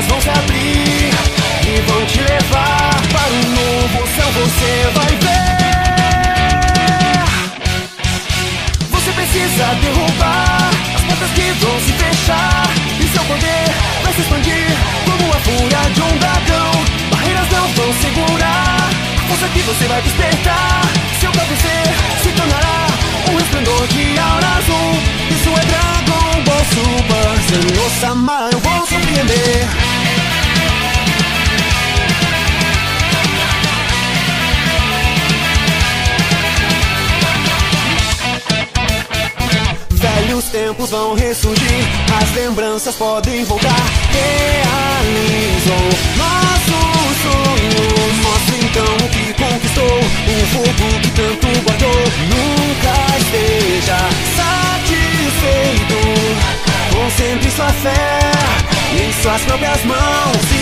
portas vão se abrir e vão te levar para um novo céu. Você vai ver. Você precisa derrubar as portas que vão se fechar e seu poder vai se expandir como a fúria de um dragão. Barreiras não vão segurar a força que você vai despertar. Seu próprio se tornará um resplendor de aura azul. Tempos vão ressurgir, as lembranças podem voltar. Realizou nossos sonhos. Mostra então o que conquistou, o fogo que tanto guardou. Nunca esteja satisfeito. Concentre sua fé em suas próprias mãos.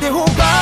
derrubar.